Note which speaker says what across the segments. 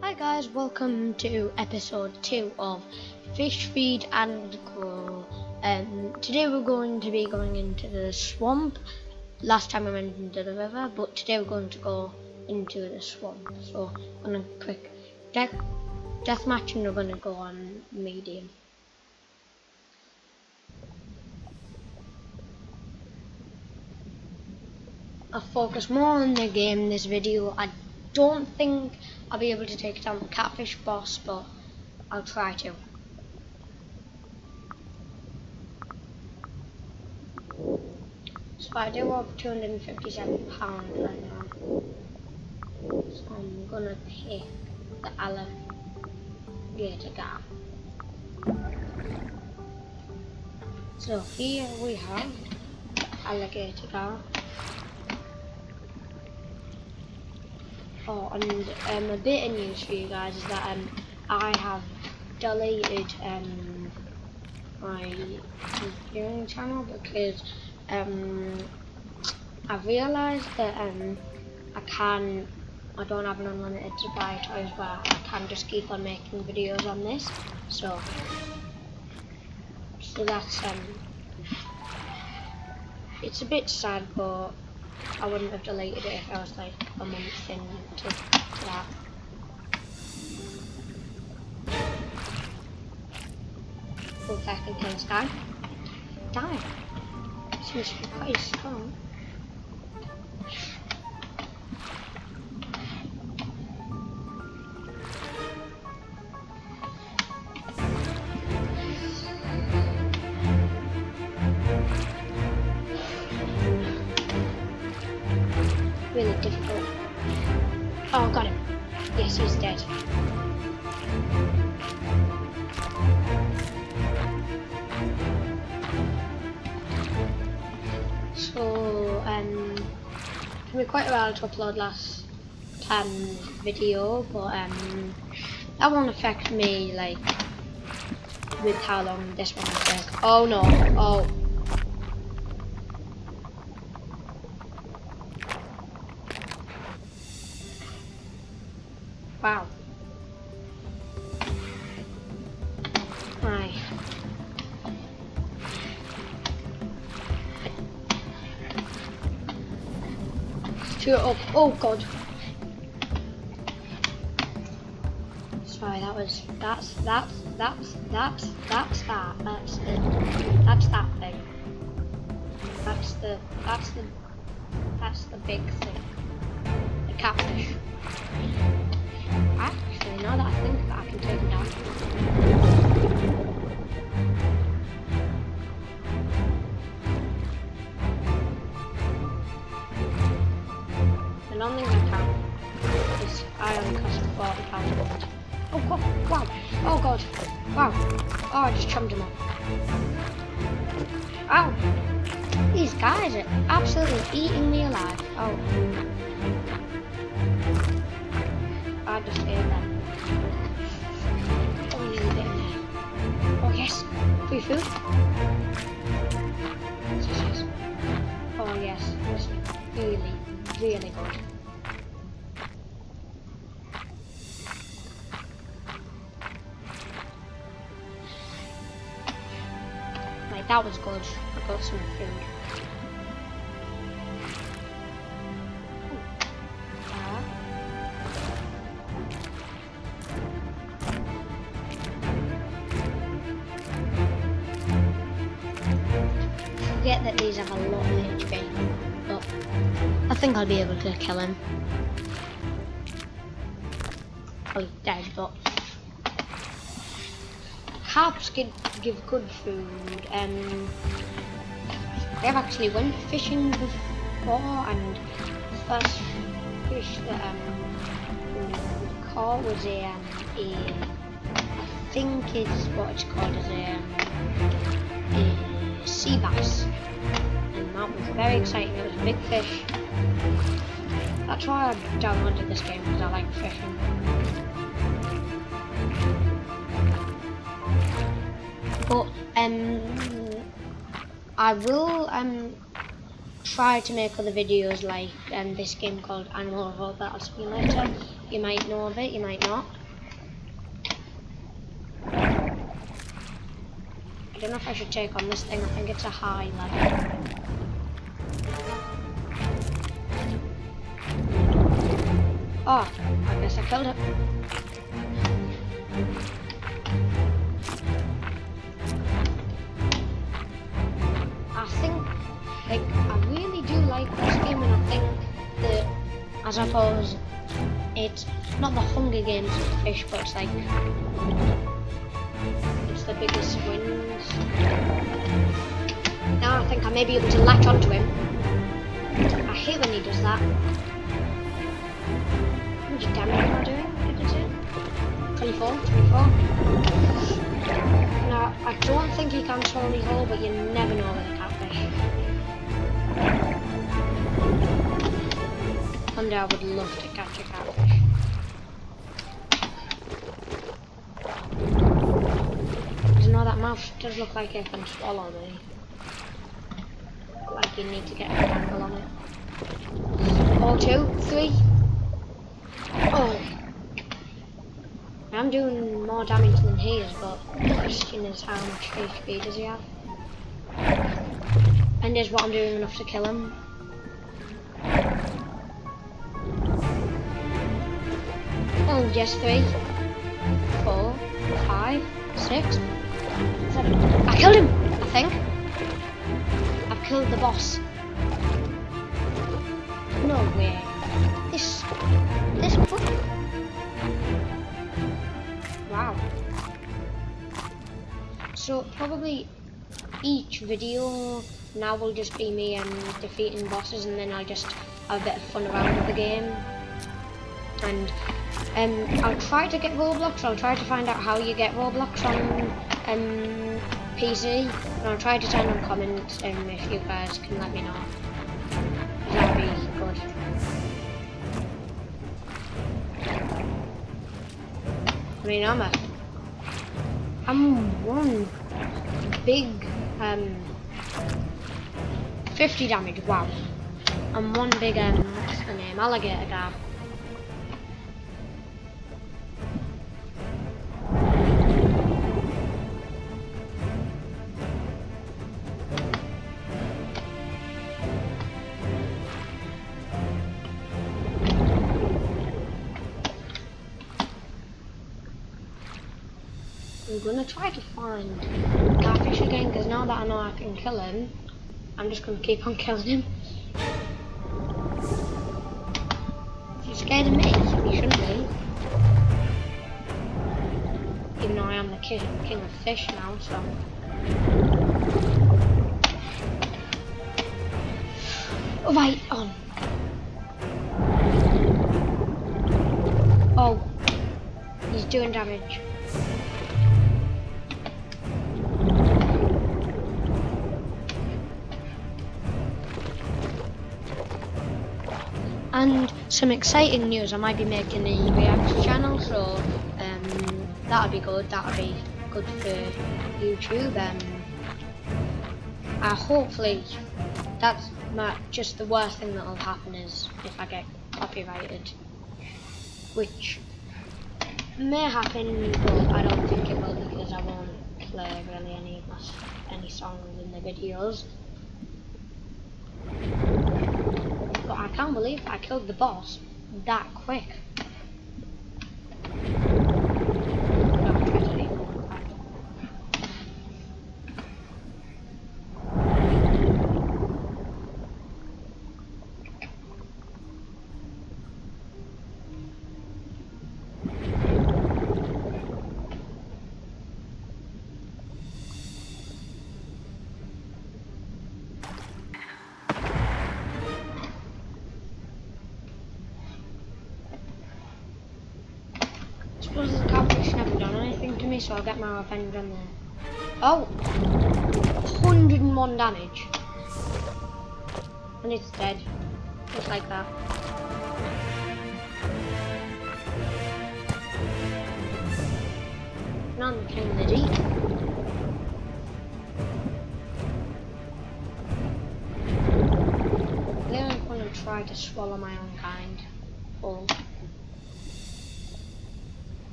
Speaker 1: Hi guys, welcome to episode 2 of Fish Feed and Grow. Um, today we're going to be going into the swamp. Last time we went into the river, but today we're going to go into the swamp. So, on a quick death, death match and we're going to go on medium. I'll focus more on the game this video. I don't think I'll be able to take down the catfish boss, but I'll try to. So I do have 257 pounds right now. So I'm gonna pick the alligator gar. So here we have alligator gar. Oh, and um, a bit of news for you guys is that um, I have deleted um, my viewing channel because um, I've realised that um, I can I don't have an unlimited supply of toys where I can just keep on making videos on this so so that's um it's a bit sad but I wouldn't have deleted it if I was like a month into to that. I can kill this. Die. Seems to be quite strong. Took me quite a while to upload last time's video, but um, that won't affect me, like, with how long this one will take. Oh no, oh. Wow. Two up. Oh god. Sorry, that was that's that's that's that's that's that. That's the that's that thing. That's the that's the that's the big thing. The catfish. Actually, now that I think of it, I can take it down. I don't think I can. Because I only cost forty pounds. Oh god! Wow! Oh god! Wow! Oh, I just chummed him up. Ow! These guys are absolutely eating me alive. Oh. I just ate that. Oh, we a bit in. Oh yes, free food. Oh yes, it's really, really good. That was good. I got some food. Forget that these have a lot of HP, but I think I'll be able to kill him. Oh, dead, but carps give, give good food. Um, they've actually went fishing before, and the first fish that um, we caught was a, um, a I think it's what it's called as a, um, a sea bass. And that was very exciting. It was a big fish. That's why I downloaded this game because I like fishing but um I will um tried to make other videos like um, this game called Animal Battle Simulator. You might know of it, you might not. I don't know if I should take on this thing, I think it's a high level. Oh, I guess I killed it. I suppose it's not the Hunger Games fish, but it's like it's the biggest wins. Now I think I may be able to latch onto him. I hate when he does that. How much damage am I doing? What is it? 24, 24. Now I don't think he can swallow me whole, but you never know with a catfish. One day I would love to catch a catfish. You know that mouse does look like it can swallow me. Like you need to get a angle on it. Two, three. Oh. I'm doing more damage than he is, but the question is how much HP does he have? And is what I'm doing enough to kill him? Oh, yes, three, four, five, six, seven. I killed him, I think. I've killed the boss. No way. This, this. Wow. So probably each video now will just be me and defeating bosses and then I'll just have a bit of fun around with the game. And um, I'll try to get Roblox. I'll try to find out how you get Roblox on um, PC. And I'll try to turn on comments um, if you guys can let me know. That'd be good. I mean, I'm a... I'm one big... Um, 50 damage, wow. I'm one big, um, what's the name, alligator guy. I'm gonna try to find Catfish again because now that I know I can kill him, I'm just gonna keep on killing him. He's scared of me, he shouldn't be. Even though I am the king, king of fish now, so. Right, on. Oh, he's doing damage. And some exciting news. I might be making a reaction channel, so um, that'll be good. That'll be good for YouTube. Um, uh, hopefully, that's not just the worst thing that'll happen is if I get copyrighted, which may happen, but I don't think it will because I won't play really any of my any songs in the videos. I can't believe I killed the boss that quick. Suppose the catfish never done anything to me, so I'll get my revenge on there. Oh! 101 damage. And it's dead. Just like that. Now I'm the deep. Try to swallow my own kind. Or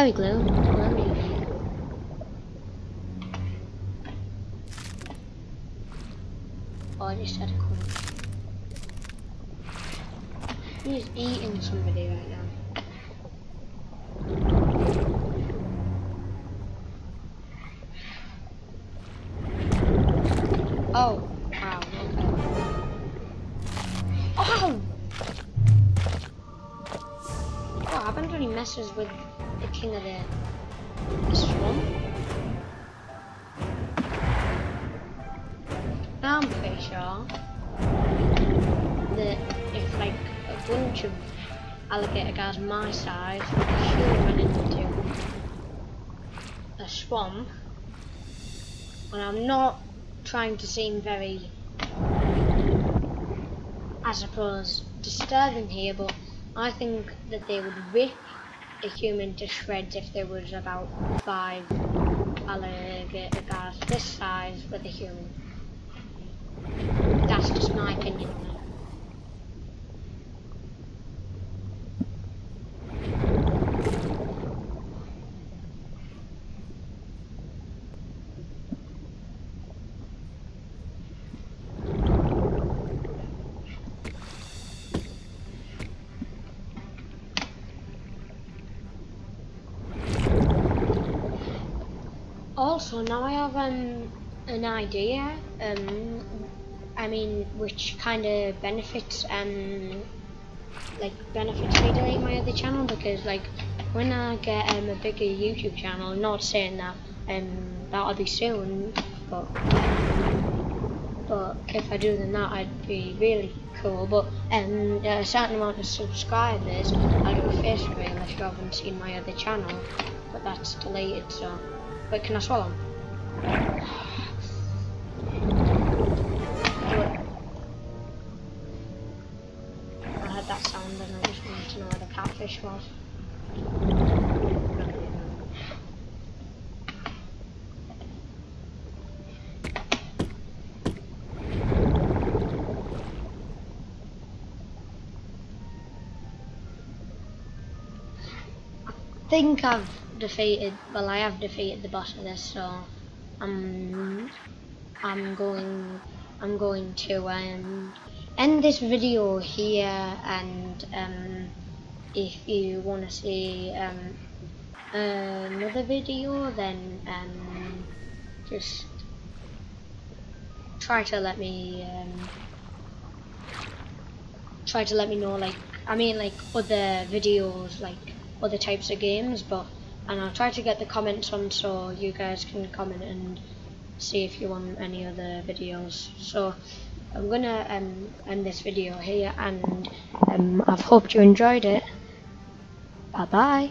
Speaker 1: Very glue. Oh, I just had a coin. He's eating somebody right now. Oh, messes with the king of the, swamp? I'm pretty sure that if like a bunch of alligator guys my size should run into a swamp and I'm not trying to seem very I suppose disturbing here but I think that they would rip a human to shreds if there was about five alligator guys this size with a human. That's just my opinion Also, now I have um, an idea. Um, I mean, which kind of benefits um, like benefits me delete my other channel because like when I get um, a bigger YouTube channel, not saying that um, that'll be soon, but but if I do then that I'd be really cool. But um, a certain amount of subscribers, I'll do a face reveal if you haven't seen my other channel, but that's deleted. So, wait, can I swallow? I heard that sound and I just wanted to know where the catfish was. Think I've defeated, well I have defeated the boss of this so I'm, I'm going, I'm going to um, end this video here and um, if you want to see um, another video then um, just try to let me um, try to let me know like I mean like other videos like other types of games but and I'll try to get the comments on so you guys can comment and see if you want any other videos. So I'm gonna um, end this video here and um, I've hoped you enjoyed it. Bye bye